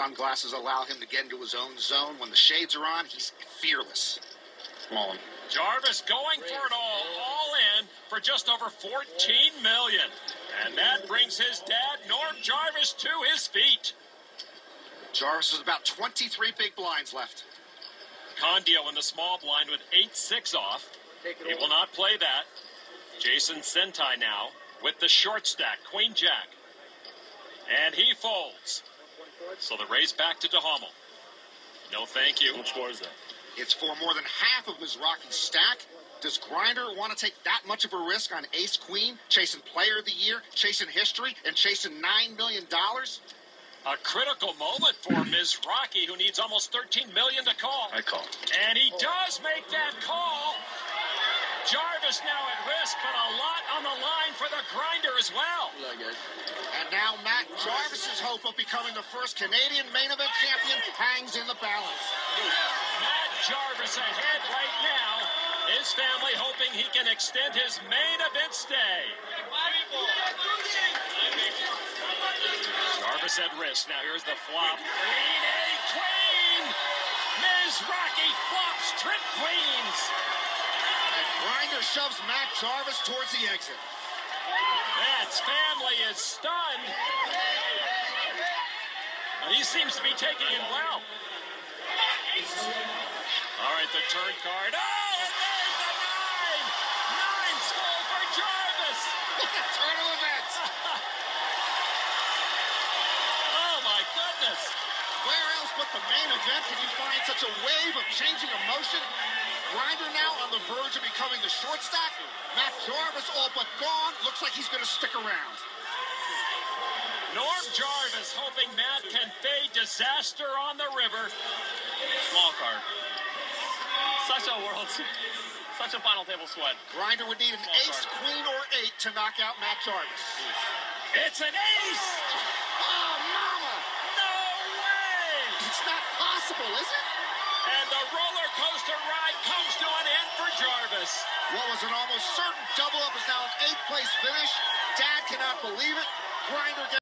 sunglasses allow him to get into his own zone. When the shades are on, he's fearless. Come Jarvis going for it all, all in for just over 14 million. And that brings his dad, Norm Jarvis, to his feet. Jarvis has about 23 big blinds left. Candio in the small blind with 8-6 off. He will not play that. Jason Senti now with the short stack, Queen Jack. And he folds. So the race back to Duhamel. No thank you. What score is that? It's for more than half of Mizrachi's stack. Does Grinder want to take that much of a risk on Ace Queen, chasing Player of the Year, chasing history, and chasing $9 million? A critical moment for Mizrachi, who needs almost 13 million to call. I call. And he does make that call. Jarvis now at risk, but a lot on the line for the grinder as well. And now Matt Jarvis's hope of becoming the first Canadian main event champion hangs in the balance. Matt Jarvis ahead right now. His family hoping he can extend his main event stay. Jarvis at risk. Now here's the flop. Queen A Queen. Mizrachi flops trip Queens. And Grinder shoves Matt Jarvis towards the exit. Matt's family is stunned. But he seems to be taking it well. All right, the turn card. Oh, there's the nine. Nine skull for Jarvis. What a turn of events! Oh, my goodness. Where else but the main event can you find such a wave of changing emotion? Grinder now on the verge of becoming the short stack. Matt Jarvis all but gone. Looks like he's going to stick around. Norm Jarvis hoping Matt can fade disaster on the river. Small card. Such a world, such a final table sweat. Grinder would need an Small ace, card. queen, or eight to knock out Matt Jarvis. It's an ace. Oh, mama! No way. It's not possible, is it? And the roller coaster ride comes to an end for Jarvis. What was an almost certain double up is now an eighth place finish. Dad cannot believe it. Grinder